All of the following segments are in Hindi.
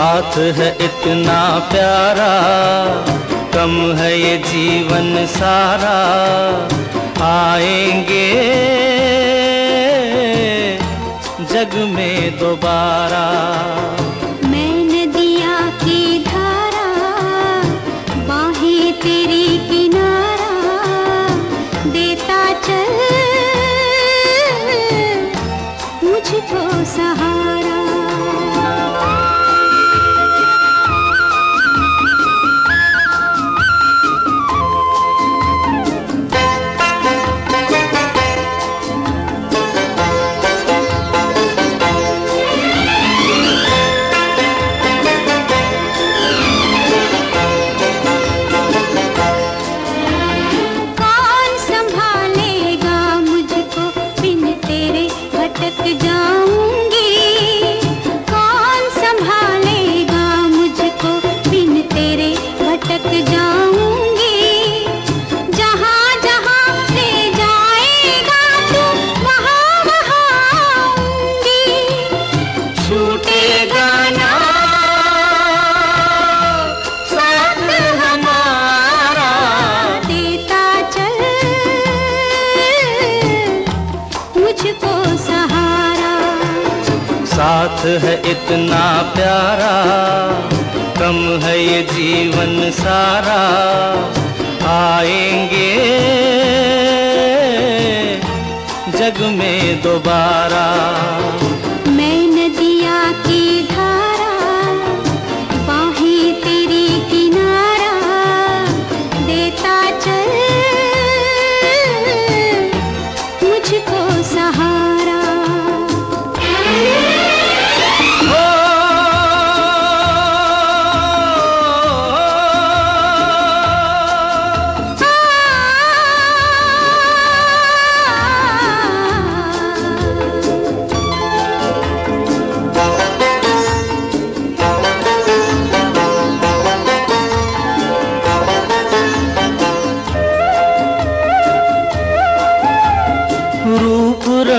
है इतना प्यारा कम है ये जीवन सारा। आएँगे जग में दोबारा। मुझको सहारा। साथ है इतना प्यारा कम है ये जीवन सारा। आएँगे जग में दोबारा। मैं नदिया की धारा बाहें तेरी किनारा देता चल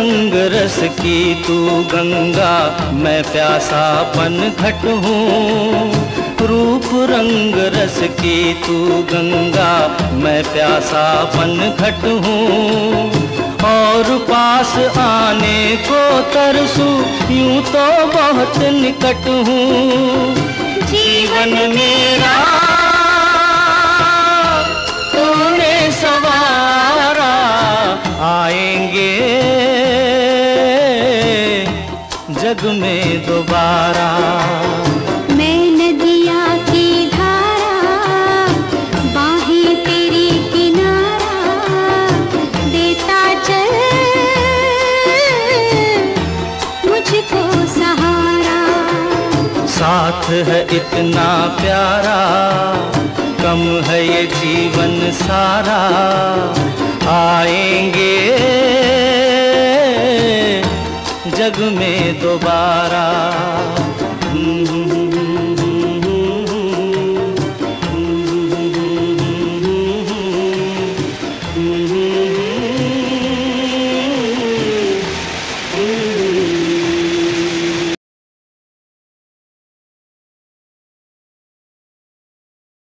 रंग रस की तू गंगा, मैं प्यासापन घट हूँ। रूप रंग रस की तू गंगा, मैं प्यासापन घट हूँ। और पास आने को तरसू, यूँ तो बहुत निकट हूँ। जीवन मेरा जग में दोबारा। मैं नदिया की धारा बाहें तेरी किनारा देता चल। मुझको सहारा। साथ है इतना प्यारा कम है ये जीवन सारा। आएँगे जग में दोबारा।